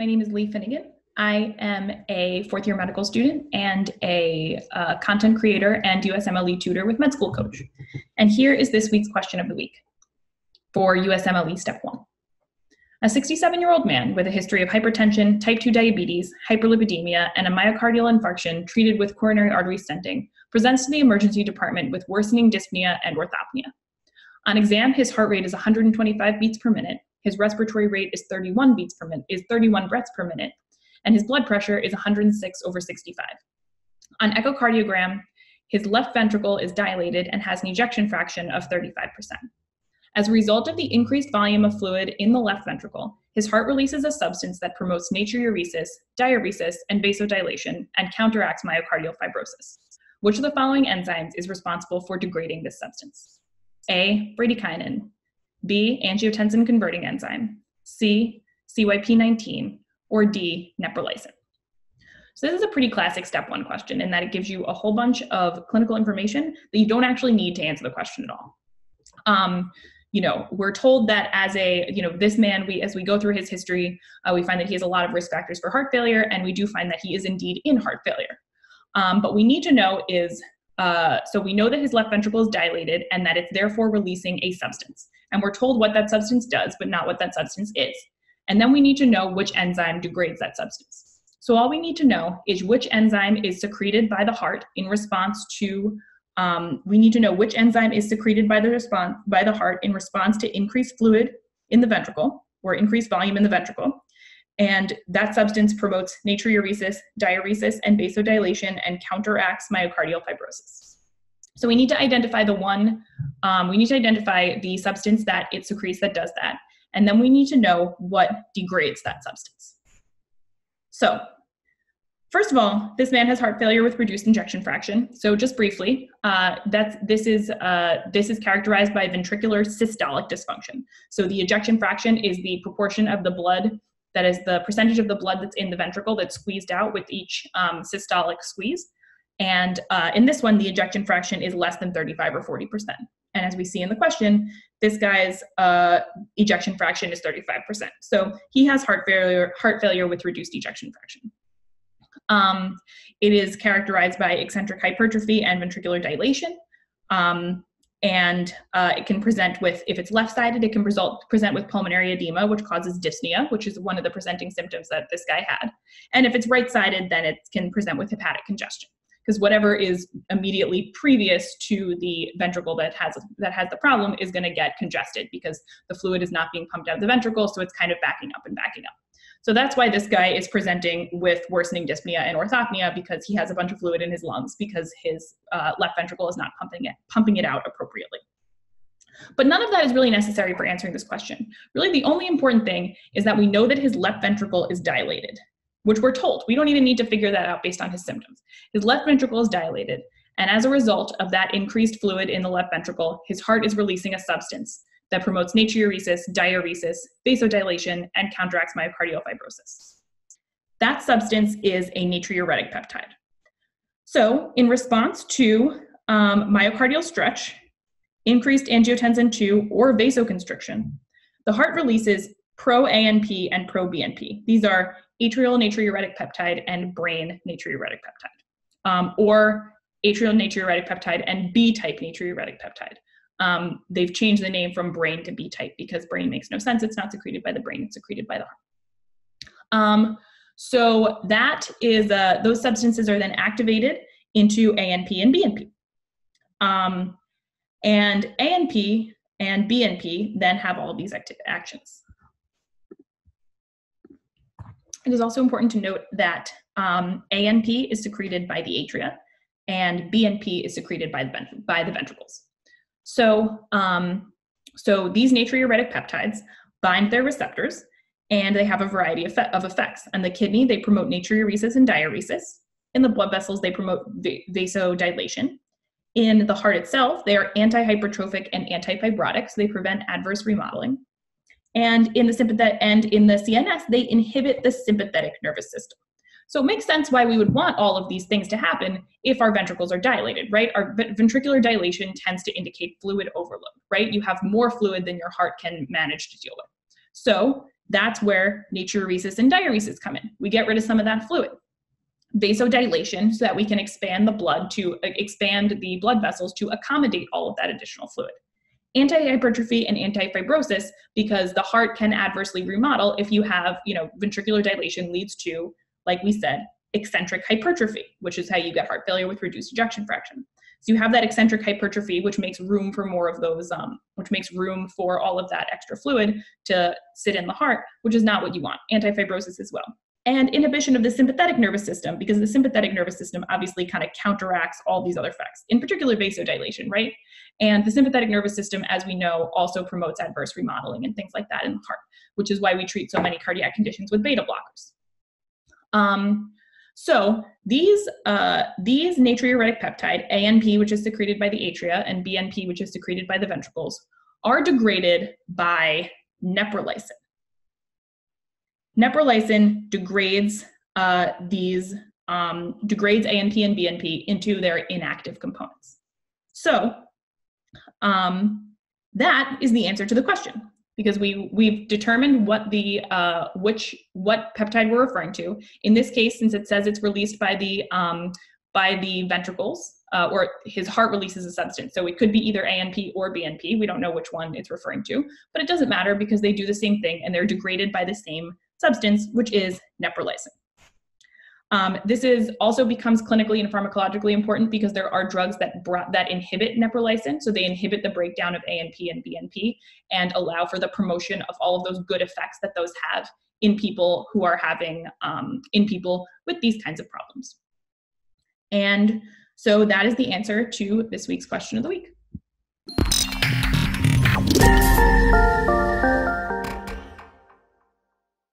My name is Leigh Finnegan. I am a fourth year medical student and a uh, content creator and USMLE tutor with Med School Coach. And here is this week's question of the week for USMLE Step 1. A 67 year old man with a history of hypertension, type 2 diabetes, hyperlipidemia, and a myocardial infarction treated with coronary artery stenting presents to the emergency department with worsening dyspnea and orthopnea. On exam, his heart rate is 125 beats per minute, his respiratory rate is 31 beats per minute, is 31 breaths per minute, and his blood pressure is 106 over 65. On echocardiogram, his left ventricle is dilated and has an ejection fraction of 35%. As a result of the increased volume of fluid in the left ventricle, his heart releases a substance that promotes natriuresis, diuresis, and vasodilation and counteracts myocardial fibrosis. Which of the following enzymes is responsible for degrading this substance? A. Bradykinin, B. Angiotensin converting enzyme, C. CYP19, or D. neprilysin. So this is a pretty classic step one question in that it gives you a whole bunch of clinical information that you don't actually need to answer the question at all. Um, you know, we're told that as a, you know, this man, we as we go through his history, uh, we find that he has a lot of risk factors for heart failure, and we do find that he is indeed in heart failure. Um, but we need to know is uh, so we know that his left ventricle is dilated and that it's therefore releasing a substance. And we're told what that substance does, but not what that substance is. And then we need to know which enzyme degrades that substance. So all we need to know is which enzyme is secreted by the heart in response to, um, we need to know which enzyme is secreted by the response by the heart in response to increased fluid in the ventricle or increased volume in the ventricle. And that substance promotes natriuresis, diuresis, and vasodilation and counteracts myocardial fibrosis. So we need to identify the one, um, we need to identify the substance that it secretes that does that. And then we need to know what degrades that substance. So First of all, this man has heart failure with reduced ejection fraction. So just briefly, uh, that's this is uh, this is characterized by ventricular systolic dysfunction. So the ejection fraction is the proportion of the blood that is the percentage of the blood that's in the ventricle that's squeezed out with each um, systolic squeeze. And uh, in this one, the ejection fraction is less than 35 or 40%. And as we see in the question, this guy's uh, ejection fraction is 35%. So he has heart failure, heart failure with reduced ejection fraction. Um, it is characterized by eccentric hypertrophy and ventricular dilation. Um, and uh, it can present with if it's left-sided it can result present with pulmonary edema which causes dyspnea which is one of the presenting symptoms that this guy had. And if it's right-sided then it can present with hepatic congestion because whatever is immediately previous to the ventricle that has that has the problem is going to get congested because the fluid is not being pumped out of the ventricle so it's kind of backing up and backing up so that's why this guy is presenting with worsening dyspnea and orthopnea because he has a bunch of fluid in his lungs because his uh, left ventricle is not pumping it, pumping it out appropriately. But none of that is really necessary for answering this question. Really, the only important thing is that we know that his left ventricle is dilated, which we're told. We don't even need to figure that out based on his symptoms. His left ventricle is dilated, and as a result of that increased fluid in the left ventricle, his heart is releasing a substance that promotes natriuresis, diuresis, vasodilation, and counteracts myocardial fibrosis. That substance is a natriuretic peptide. So, in response to um, myocardial stretch, increased angiotensin 2, or vasoconstriction, the heart releases pro ANP and pro BNP. These are atrial natriuretic peptide and brain natriuretic peptide, um, or atrial natriuretic peptide and B type natriuretic peptide. Um, they've changed the name from brain to B type because brain makes no sense. It's not secreted by the brain, it's secreted by the heart. Um, so that is, uh, those substances are then activated into ANP and BNP. Um, and ANP and BNP then have all these actions. It is also important to note that um, ANP is secreted by the atria and BNP is secreted by the, by the ventricles. So, um, so these natriuretic peptides bind their receptors and they have a variety of, of effects. On the kidney, they promote natriuresis and diuresis. In the blood vessels, they promote vasodilation. In the heart itself, they are anti-hypertrophic and anti-fibrotic, so they prevent adverse remodeling. And in the sympathetic and in the CNS, they inhibit the sympathetic nervous system. So it makes sense why we would want all of these things to happen if our ventricles are dilated, right? Our ventricular dilation tends to indicate fluid overload, right? You have more fluid than your heart can manage to deal with. So that's where natriuresis and diuresis come in. We get rid of some of that fluid. Vasodilation, so that we can expand the blood to expand the blood vessels to accommodate all of that additional fluid. Anti-hypertrophy and anti-fibrosis, because the heart can adversely remodel if you have, you know, ventricular dilation leads to, like we said, eccentric hypertrophy, which is how you get heart failure with reduced ejection fraction. So you have that eccentric hypertrophy, which makes room for more of those, um, which makes room for all of that extra fluid to sit in the heart, which is not what you want. Antifibrosis as well. And inhibition of the sympathetic nervous system, because the sympathetic nervous system obviously kind of counteracts all these other effects, in particular vasodilation, right? And the sympathetic nervous system, as we know, also promotes adverse remodeling and things like that in the heart, which is why we treat so many cardiac conditions with beta blockers. Um, so these uh, these natriuretic peptide, ANP, which is secreted by the atria, and BNP, which is secreted by the ventricles, are degraded by neprilysin. Neprilysin degrades uh, these um, degrades ANP and BNP into their inactive components. So um, that is the answer to the question because we we've determined what the uh, which what peptide we're referring to. In this case, since it says it's released by the um, by the ventricles, uh, or his heart releases a substance. So it could be either ANP or BNP. We don't know which one it's referring to, but it doesn't matter because they do the same thing and they're degraded by the same substance, which is neprilysin. Um, this is also becomes clinically and pharmacologically important because there are drugs that that inhibit neprilysin, so they inhibit the breakdown of ANP and BNP and allow for the promotion of all of those good effects that those have in people who are having um, in people with these kinds of problems. And so that is the answer to this week's question of the week.